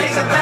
makes a